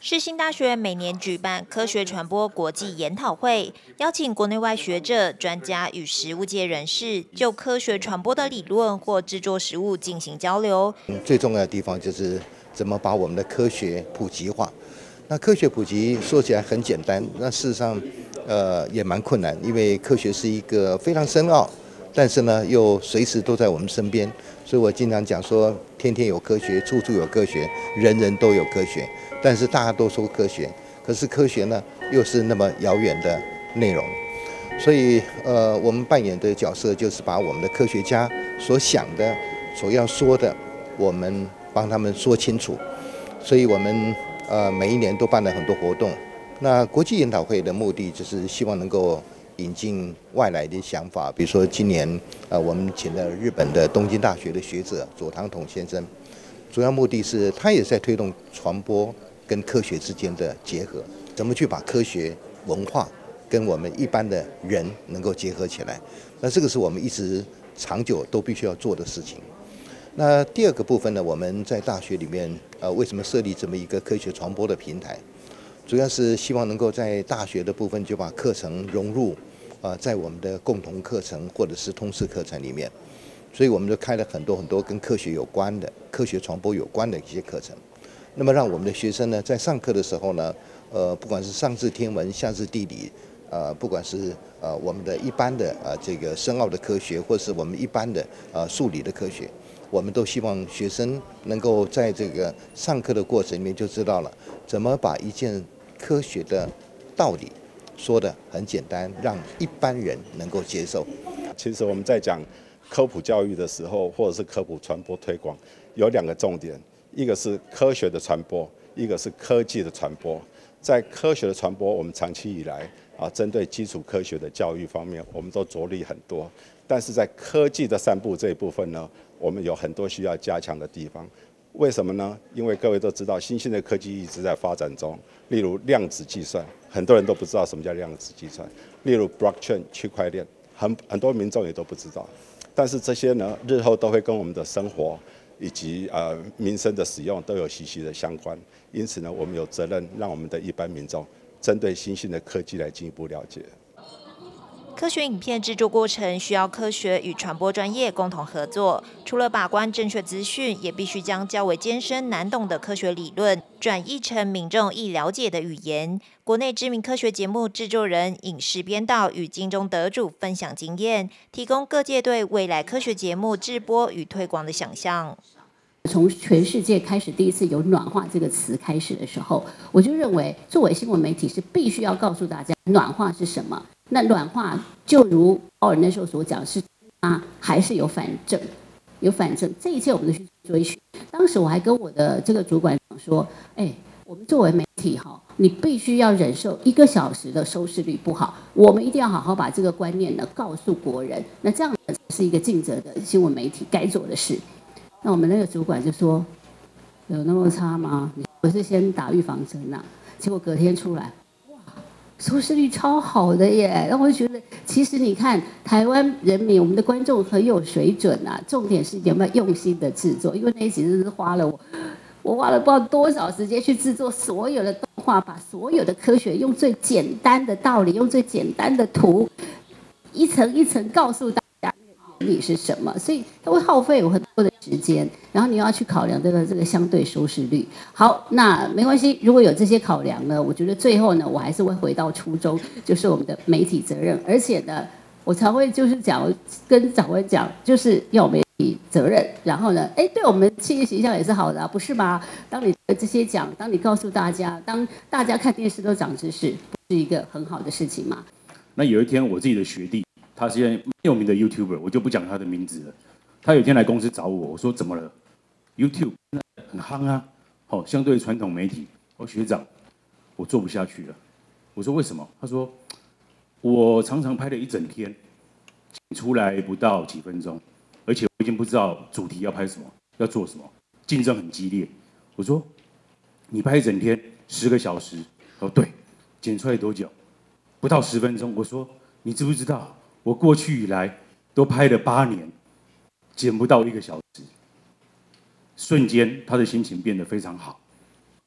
世新大学每年举办科学传播国际研讨会，邀请国内外学者、专家与实务界人士就科学传播的理论或制作实务进行交流。最重要的地方就是怎么把我们的科学普及化。那科学普及说起来很简单，那事实上，呃，也蛮困难，因为科学是一个非常深奥，但是呢，又随时都在我们身边。所以我经常讲说，天天有科学，处处有科学，人人都有科学。但是大家都说科学，可是科学呢，又是那么遥远的内容。所以，呃，我们扮演的角色就是把我们的科学家所想的、所要说的，我们帮他们说清楚。所以我们。呃，每一年都办了很多活动。那国际研讨会的目的就是希望能够引进外来的想法，比如说今年呃，我们请了日本的东京大学的学者佐堂统先生，主要目的是他也在推动传播跟科学之间的结合，怎么去把科学文化跟我们一般的人能够结合起来。那这个是我们一直长久都必须要做的事情。那第二个部分呢，我们在大学里面，呃，为什么设立这么一个科学传播的平台？主要是希望能够在大学的部分就把课程融入，啊，在我们的共同课程或者是通识课程里面，所以我们就开了很多很多跟科学有关的、科学传播有关的一些课程。那么让我们的学生呢，在上课的时候呢，呃，不管是上至天文，下至地理，呃，不管是呃我们的一般的啊这个深奥的科学，或是我们一般的呃数理的科学。我们都希望学生能够在这个上课的过程里面就知道了怎么把一件科学的道理说的很简单，让一般人能够接受。其实我们在讲科普教育的时候，或者是科普传播推广，有两个重点，一个是科学的传播，一个是科技的传播。在科学的传播，我们长期以来啊，针对基础科学的教育方面，我们都着力很多。但是在科技的散布这一部分呢？我们有很多需要加强的地方，为什么呢？因为各位都知道，新兴的科技一直在发展中。例如量子计算，很多人都不知道什么叫量子计算。例如 blockchain 区块链，很很多民众也都不知道。但是这些呢，日后都会跟我们的生活以及呃民生的使用都有息息的相关。因此呢，我们有责任让我们的一般民众针对新兴的科技来进一步了解。科学影片制作过程需要科学与传播专业共同合作，除了把关正确资讯，也必须将较为艰深难懂的科学理论转译成民众易了解的语言。国内知名科学节目制作人、影视编导与金钟得主分享经验，提供各界对未来科学节目制播与推广的想象。从全世界开始第一次有“暖化”这个词开始的时候，我就认为作为新闻媒体是必须要告诉大家“暖化”是什么。那软化就如奥尔那时候所讲，是啊，还是有反正，有反正，这一切我们都去追寻。当时我还跟我的这个主管讲说，哎，我们作为媒体哈，你必须要忍受一个小时的收视率不好，我们一定要好好把这个观念呢告诉国人。那这样是一个尽责的新闻媒体该做的事。那我们那个主管就说，有那么差吗？我是先打预防针呐，结果隔天出来。收视率超好的耶，然后我就觉得，其实你看台湾人民，我们的观众很有水准呐。重点是有没有用心的制作，因为那一集是花了我，我花了不知道多少时间去制作所有的动画，把所有的科学用最简单的道理，用最简单的图，一层一层告诉大理是什么，所以它会耗费我很多的时间。然后你要去考量这个这个相对收视率。好，那没关系，如果有这些考量呢，我觉得最后呢，我还是会回到初衷，就是我们的媒体责任。而且呢，我才会就是讲跟长官讲，就是要媒体责任。然后呢，哎，对我们企业形象也是好的，啊不是吗？当你的这些讲，当你告诉大家，当大家看电视都长知识，是一个很好的事情嘛。那有一天，我自己的学弟，他是很有名的 YouTuber，我就不讲他的名字了。他有天来公司找我，我说怎么了？YouTube 很夯啊，好，相对传统媒体，我学长，我做不下去了。我说为什么？他说我常常拍了一整天，剪出来不到几分钟，而且我已经不知道主题要拍什么，要做什么，竞争很激烈。我说你拍一整天十个小时，哦对，剪出来多久？不到十分钟。我说你知不知道我过去以来都拍了八年，剪不到一个小时。瞬间，他的心情变得非常好，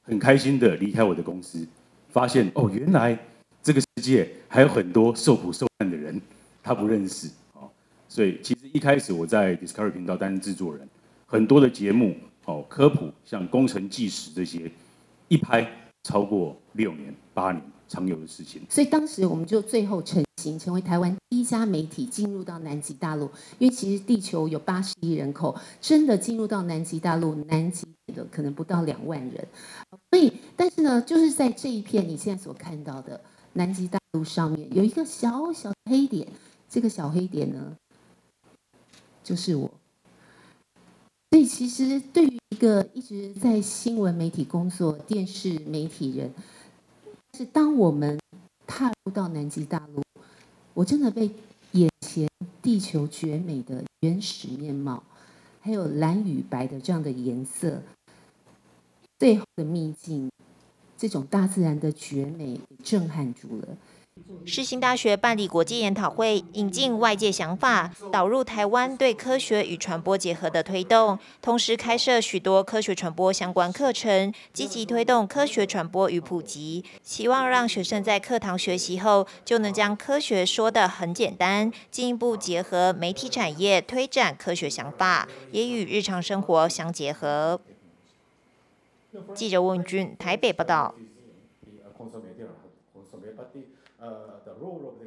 很开心的离开我的公司，发现哦，原来这个世界还有很多受苦受难的人，他不认识哦。所以其实一开始我在 Discovery 频道担任制作人，很多的节目哦，科普像工程纪实这些，一拍超过六年、八年。常有的事情，所以当时我们就最后成型，成为台湾第一家媒体进入到南极大陆。因为其实地球有八十亿人口，真的进入到南极大陆，南极的可能不到两万人。所以，但是呢，就是在这一片你现在所看到的南极大陆上面，有一个小小黑点，这个小黑点呢，就是我。所以，其实对于一个一直在新闻媒体工作、电视媒体人。是当我们踏入到南极大陆，我真的被眼前地球绝美的原始面貌，还有蓝与白的这样的颜色，最后的秘境，这种大自然的绝美震撼住了。世新大学办理国际研讨会，引进外界想法，导入台湾对科学与传播结合的推动，同时开设许多科学传播相关课程，积极推动科学传播与普及，希望让学生在课堂学习后，就能将科学说得很简单，进一步结合媒体产业推展科学想法，也与日常生活相结合。记者问俊台北报道。Uh, the role of the